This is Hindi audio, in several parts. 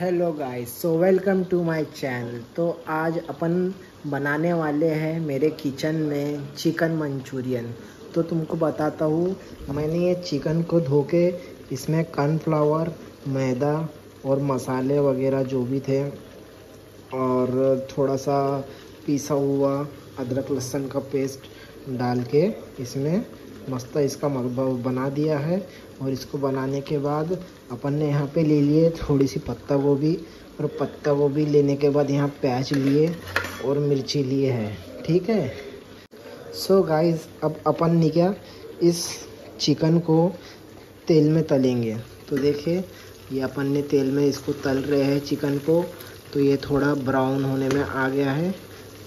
Hello guys so welcome to my channel तो आज अपन बनाने वाले हैं मेरे किचन में चिकन मंचूरियन तो तुमको बताता हूँ, मैंने ये चिकन को धो के इसमें कॉर्नफ्लावर मैदा और मसाले वगैरह जो भी थे और थोड़ा सा पीसा हुआ अदरक लहसुन का पेस्ट डाल के इसमें मस्त इसका मरबा बना दिया है। और इसको बनाने के बाद अपन ने यहाँ पे ले लिए थोड़ी सी पत्ता गोभी। और पत्ता गोभी लेने के बाद यहाँ प्याज लिए और मिर्ची लिए है। ठीक है? सो so गाइस अब अपन ने क्या इस चिकन को तेल में तलेंगे। तो देखिए, ये अपन ने तेल में इसको तल रहे हैं चिकन को। तो ये थोड़ा ब्राउन होने में आ गया है।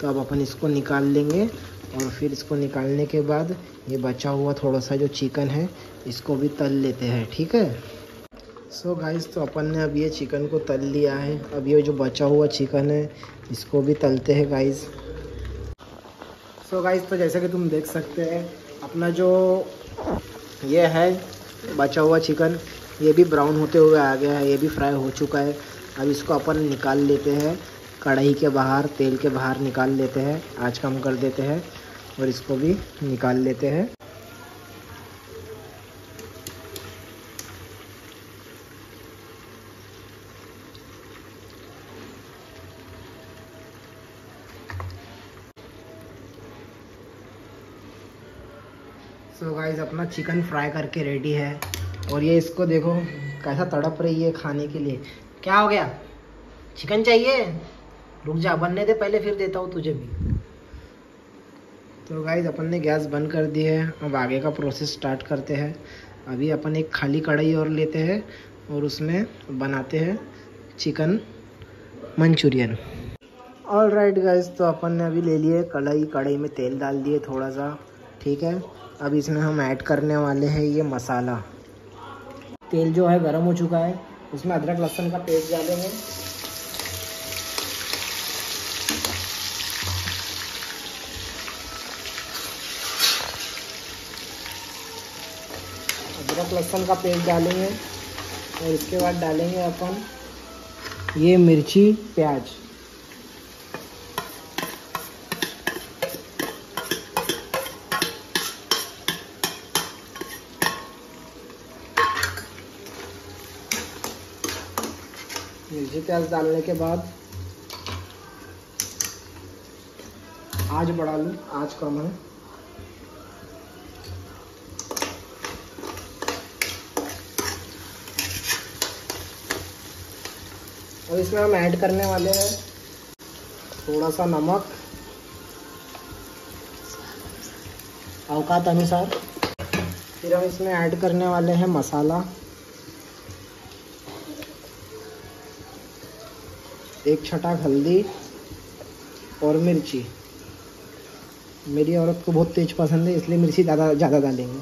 तो अब अपन इसको निकाल लेंगे। और फिर इसको निकालने के बाद ये बचा हुआ थोड़ा सा जो चिकन है, इसको भी तल लेते हैं, ठीक है? सो so गाइस तो अपन ने अब ये चिकन को तल लिया है। अब ये जो बचा हुआ चिकन है, इसको भी तलते हैं गाइस सो गाइस तो जैसे कि तुम देख सकते हैं, अपना जो ये है, बचा हुआ चिकन, ये भी ब्राउन होते हुए आ गया है, ये भी फ्राई हो चुका है। अब इसको अपन निकाल लेते हैं, कढ़ाई के बाहर, तेल के बाहर निकाल लेते हैं, आज कम कर देते हैं। और इसको भी निकाल लेते हैं। सो so गाइस अपना चिकन फ्राई करके रेडी है। और ये इसको देखो, कैसा तड़प रही है खाने के लिए। क्या हो गया? चिकन चाहिए? रुक जा, बनने दे पहले, फिर देता हूँ तुझे भी। तो गाइज़ अपन ने गैस बंद कर दी है। अब आगे का प्रोसेस स्टार्ट करते हैं। अभी अपन एक खाली कढ़ाई और लेते हैं और उसमें बनाते हैं chicken Manchurian. All right guys तो अपन ने अभी ले लिए कढ़ाई। कढ़ाई में तेल डाल दिए थोड़ा सा ठीक है? अब इसमें हम ऐड करने वाले हैं ये मसाला। तेल जो है गर्म हो चुका है। उसमें अदरक लहसुन का पेस्ट डालेंगे। अदरक लहसुन का पेस्ट डालेंगे और इसके बाद डालेंगे अपन ये मिर्ची प्याज। मिर्ची प्याज डालने के बाद आज बढ़ा लूँ, आज कम है। अब इसमें हम ऐड करने वाले हैं थोड़ा सा नमक, अवकात अनुसार। फिर हम इसमें ऐड करने वाले हैं मसाला। एक छटाक हल्दी और मिर्ची। मेरी औरत को बहुत तेज पसंद है, इसलिए मिर्ची ज़्यादा ज़्यादा डालेंगे।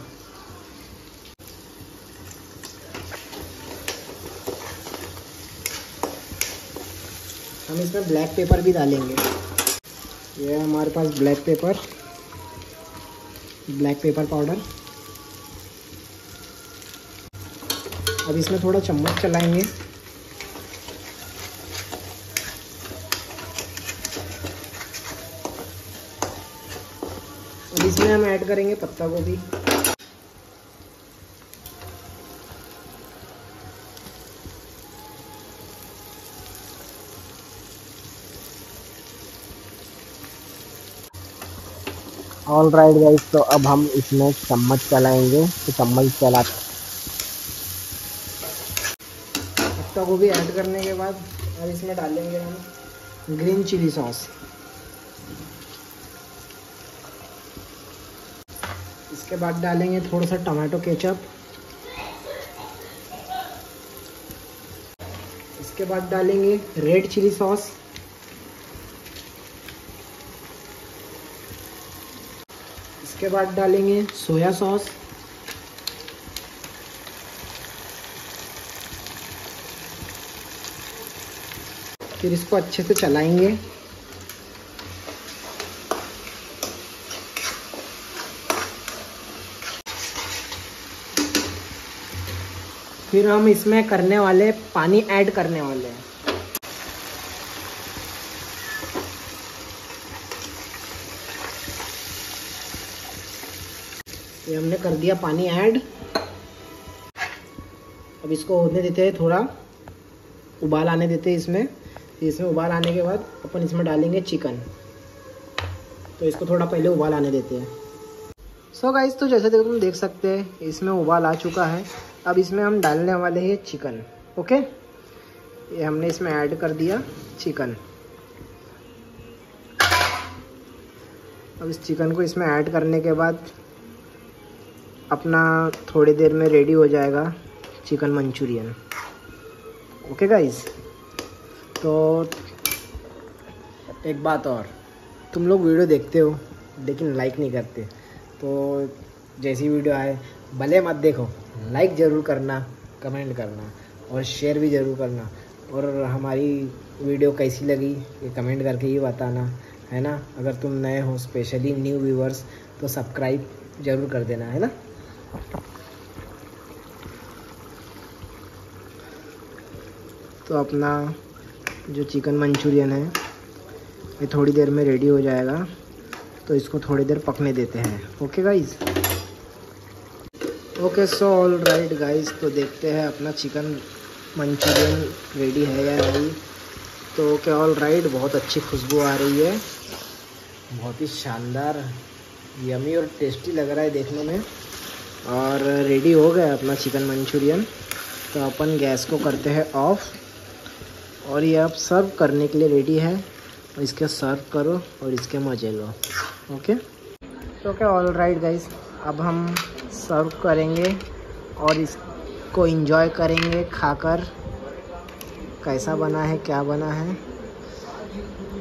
हम इसमें ब्लैक पेपर भी डालेंगे। ये है हमारे पास black pepper black pepper powder अब इसमें थोड़ा चम्मच चलाएँगे। अब इसमें हम ऐड करेंगे पत्ता गोभी। ऑल राइट गाइस तो अब हम इसमें चम्मच चलाएँगे। तो चम्मच चला पत्ता गोभी ऐड करने के बाद अब इसमें डालेंगे हम ग्रीन चिली सॉस इसके बाद डालेंगे थोड़ा सा टमाटो केचप इसके बाद डालेंगे रेड चिली सॉस इसके बाद डालेंगे सोया सॉस। फिर इसको अच्छे से चलाएँगे। फिर हम इसमें करने वाले पानी ऐड करने वाले हैं। ये हमने कर दिया पानी ऐड। अब इसको होने देते हैं थोड़ा, उबाल आने देते हैं इसमें। इसमें उबाल आने के बाद अपन इसमें डालेंगे चिकन। तो इसको थोड़ा पहले उबाल आने देते हैं। सो so गाइस तो जैसे देखो तुम देख सकते हैं, इसमें उबाल आ चुका है। अब इसमें हम डालने वाले हैं चिकन, ओके? ये हमने इसमें ऐड कर दिया चिकन। अब इस चिकन को इसमें ऐड करने के बाद अपना थोड़ी देर में रेडी हो जाएगा चिकन मंचूरियन ओके गाइस तो एक बात और। तुम लोग वीडियो देखते हो, लेकिन लाइक नहीं करते। तो जैसी वीडियो आए, भले मत देखो लाइक ज़रूर करना कमेंट करना, और शेयर भी ज़रूर करना। और हमारी वीडियो कैसी लगी, ये कमेंट करके ही बताना, है ना? अगर तुम नए हो स्पेशली न्यू व्यूवर्स तो सब्सक्राइब ज़रूर कर देना, है ना? तो अपना जो चिकन मंचूरियन है, ये थोड़ी देर में रेडी हो जाएगा। तो इसको थोड़ी देर पकने देते हैं। Okay guys okay so all right guys तो देखते हैं अपना चिकन मंचूरियन रेडी है या नहीं। तो ओके ऑल राइट बहुत अच्छी खुशबू आ रही है। बहुत ही शानदार यमी और टेस्टी लग रहा है देखने में। और रेडी हो गया अपना चिकन मंचूरियन तो अपन गैस को करते हैं ऑफ़ और ये आप सर्व करने के लिए रेडी है। इसके सर्व करो और इसके मज़े लो। ओके तो क्या ऑल राइट गाइज़ अब हम सर्व करेंगे और इसको इंजॉय करेंगे खाकर। कैसा बना है, क्या बना है?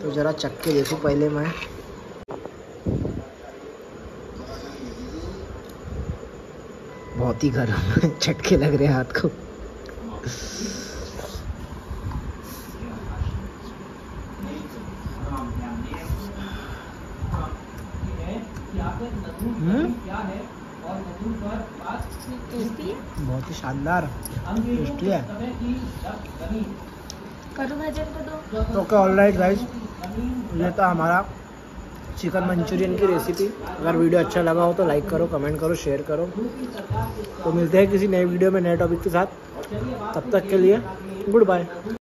तो ज़रा चख के देखूँ पहले मैं। बहुत ही गर्म चटके लग रहे हैं हाथ को। हम्म? बहुत ही शानदार टेस्टी है। तो? क्या ऑल राइट गाइज़ ये था हमारा चिकन मंचूरियन की रेसिपी अगर वीडियो अच्छा लगा हो तो लाइक करो कमेंट करो शेयर करो। तो मिलते हैं किसी नए वीडियो में नए टॉपिक के साथ। तब तक के लिए गुड बाय